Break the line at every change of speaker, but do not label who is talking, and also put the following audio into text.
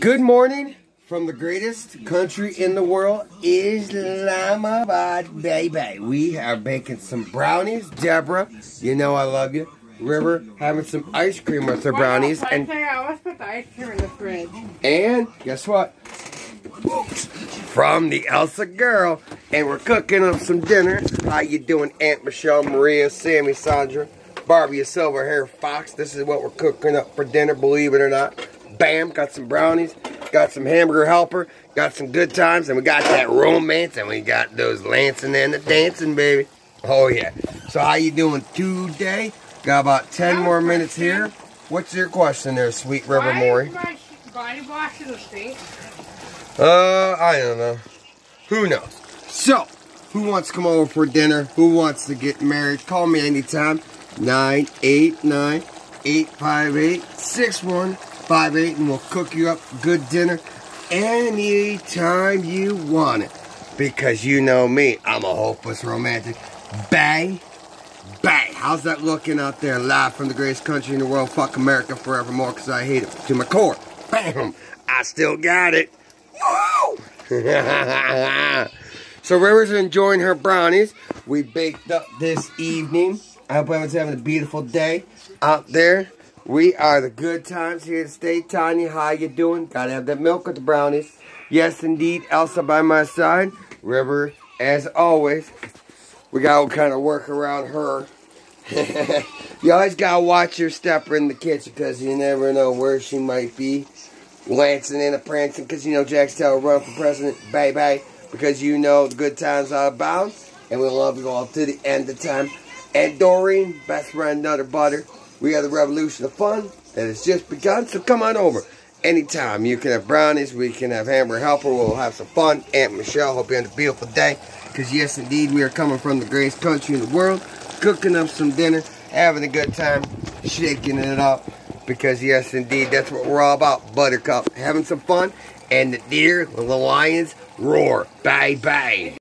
Good morning from the greatest country in the world, Islamabad, baby. We are baking some brownies. Deborah, you know I love you. River having some ice cream with her brownies.
And
And,
I always put the ice cream in the fridge.
and guess what? From the Elsa girl. And we're cooking up some dinner. How you doing, Aunt Michelle, Maria, Sammy, Sandra, Barbie, a silver hair fox? This is what we're cooking up for dinner, believe it or not. Bam, got some brownies, got some hamburger helper, got some good times, and we got that romance, and we got those lancing and the dancing, baby. Oh yeah. So how you doing today? Got about 10 more minutes here. What's your question there, sweet River Maury?
body wash in the sink?
Uh, I don't know. Who knows? So, who wants to come over for dinner? Who wants to get married? Call me anytime. 989-858-6158 and we'll cook you up good dinner anytime you want it. Because you know me, I'm a hopeless romantic. Bang, bang. How's that looking out there live from the greatest country in the world? Fuck America forevermore because I hate it to my core. Bam, I still got it. Woo! so River's enjoying her brownies. We baked up this evening. I hope everyone's having a beautiful day out there. We are the good times here to stay. Tanya, how you doing? Gotta have that milk with the brownies. Yes, indeed. Elsa by my side. River, as always. We gotta kind of work around her. you always gotta watch your stepper in the kitchen because you never know where she might be lancing and a prancing because you know Jax Teller run for president, bye bye, because you know the good times are abound, and we love you all to the end of time. And Doreen, best friend, Nutter Butter, we are the revolution of fun that has just begun, so come on over. Anytime. You can have brownies, we can have hamburger helper, we'll have some fun. Aunt Michelle, hope you have a beautiful day, because yes, indeed, we are coming from the greatest country in the world, cooking up some dinner, having a good time, shaking it up. Because yes, indeed, that's what we're all about. Buttercup, having some fun, and the deer, the lions, roar. Bye bye.